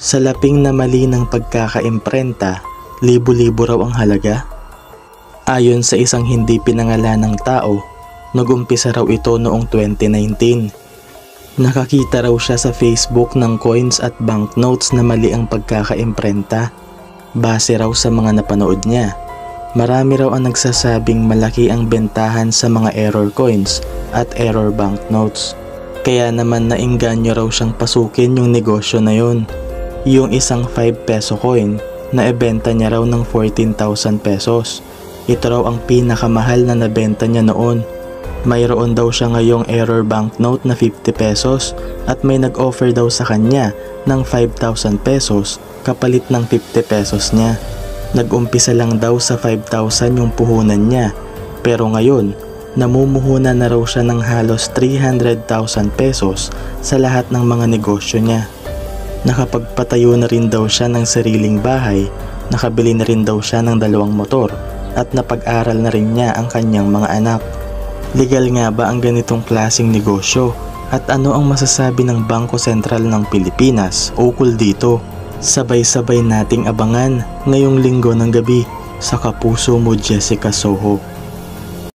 Sa laping na mali ng pagkakaimprenta, libo-libo raw ang halaga? Ayon sa isang hindi pinangalanang tao, nagumpisa raw ito noong 2019. Nakakita raw siya sa Facebook ng coins at banknotes na mali ang pagkakaimprenta. Base raw sa mga napanood niya, marami raw ang nagsasabing malaki ang bentahan sa mga error coins at error banknotes. Kaya naman nainganyo raw siyang pasukin yung negosyo na yun. Yung isang 5 peso coin na ebenta niya raw ng 14,000 pesos. Ito raw ang pinakamahal na nabenta niya noon. Mayroon daw siya ngayong error banknote na 50 pesos at may nag-offer daw sa kanya ng 5,000 pesos kapalit ng 50 pesos niya. Nag-umpisa lang daw sa 5,000 yung puhunan niya pero ngayon namumuhunan na raw siya ng halos 300,000 pesos sa lahat ng mga negosyo niya. Nakapagpatayo na rin daw siya ng sariling bahay, nakabili na rin daw siya ng dalawang motor at napag-aral na rin niya ang kanyang mga anak. Legal nga ba ang ganitong klasing negosyo at ano ang masasabi ng Bangko Sentral ng Pilipinas ukol dito? Sabay-sabay nating abangan ngayong linggo ng gabi sa Kapuso mo Jessica Soho.